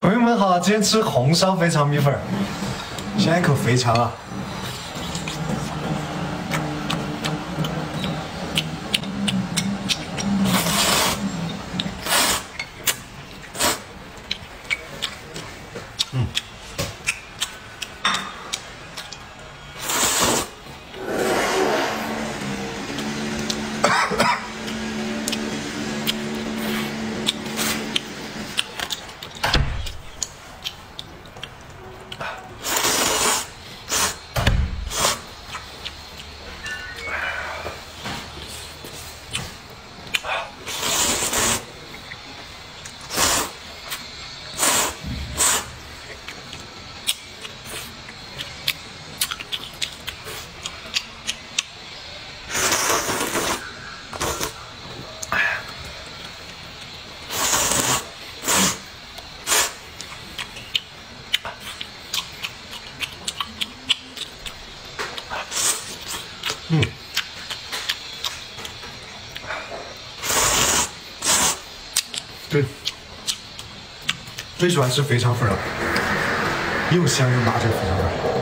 朋友们好，今天吃红烧肥肠米粉，先来口肥肠啊！对，最喜欢吃肥肠粉了，又香又麻这个肥肠粉。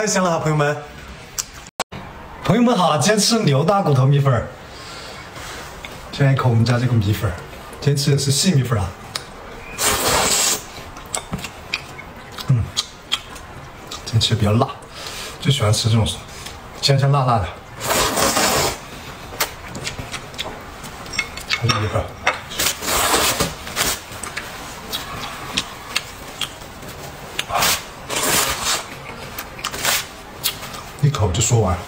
太香了，朋友们！朋友们好，今天吃牛大骨头米粉儿，先来一口我们家这个米粉儿，今天吃的是细米粉啊。嗯，今天吃的比较辣，最喜欢吃这种香香辣辣的。还有米粉一口就说完。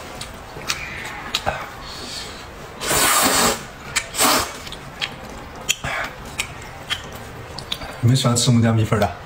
有没有喜欢吃我们家米粉的？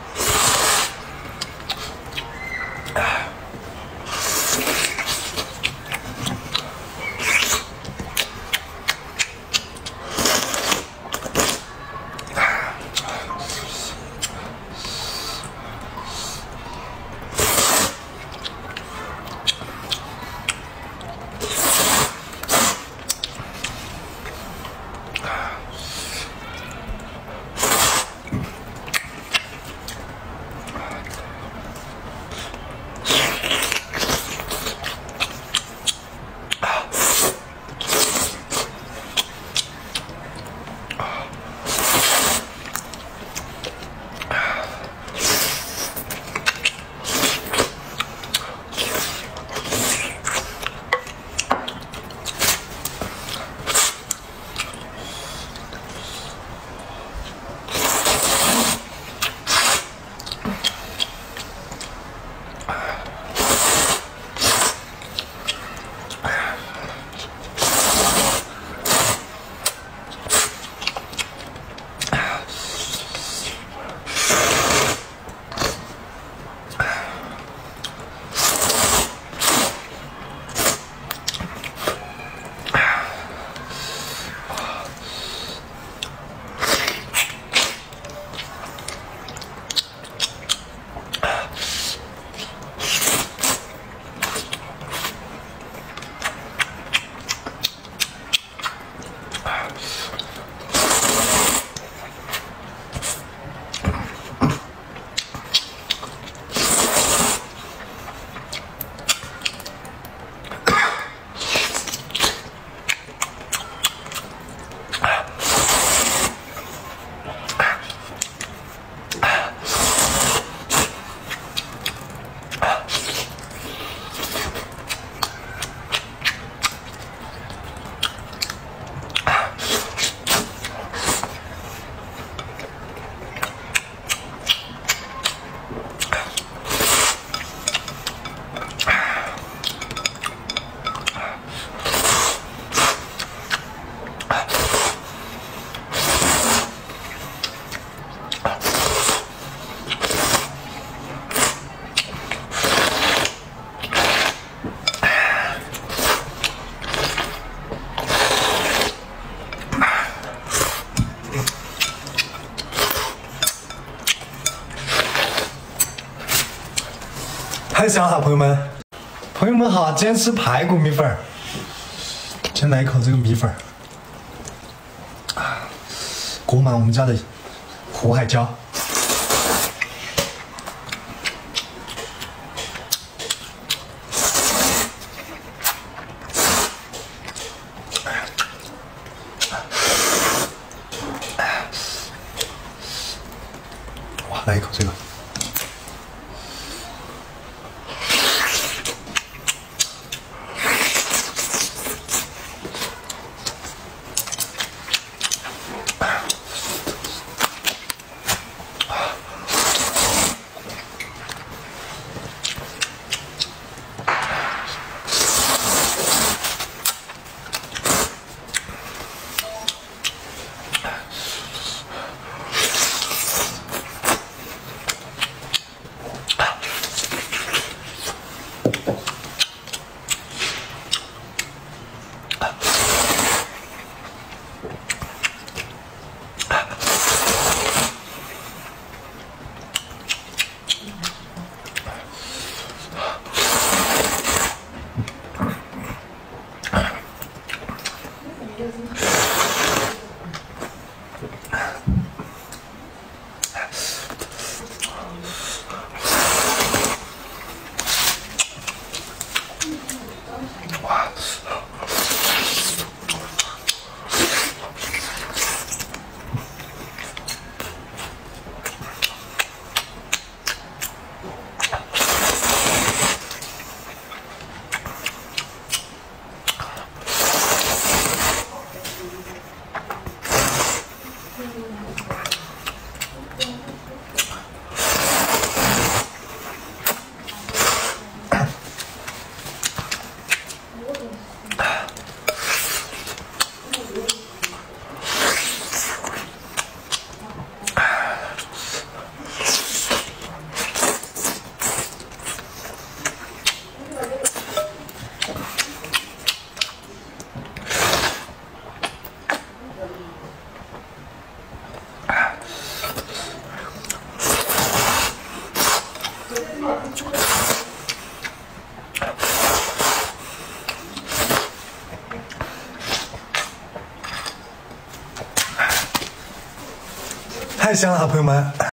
太香了，朋友们！朋友们好，今天吃排骨米粉儿，先来一口这个米粉儿，啊，裹满我们家的胡海椒。哇，来一口这个。香了，朋友们！